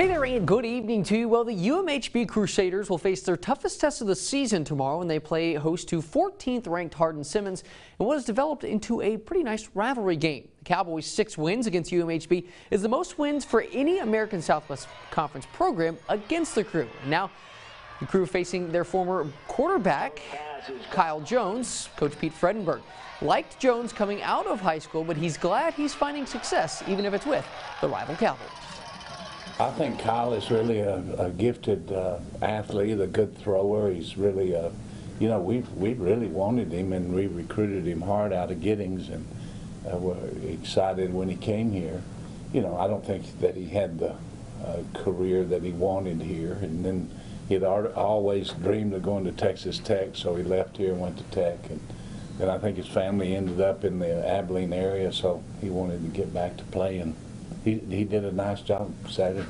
Hey there, and good evening to you. Well, the UMHB Crusaders will face their toughest test of the season tomorrow when they play host to 14th ranked Hardin Simmons and what has developed into a pretty nice rivalry game. The Cowboys' six wins against UMHB is the most wins for any American Southwest Conference program against the crew. Now, the crew facing their former quarterback, Kyle Jones, Coach Pete Fredenburg. Liked Jones coming out of high school, but he's glad he's finding success, even if it's with the rival Cowboys. I think Kyle is really a, a gifted uh, athlete, a good thrower. He's really a, you know, we we really wanted him and we recruited him hard out of Giddings and uh, were excited when he came here. You know, I don't think that he had the uh, career that he wanted here, and then he'd always dreamed of going to Texas Tech, so he left here and went to Tech, and then I think his family ended up in the Abilene area, so he wanted to get back to playing he, he did a nice job Saturday.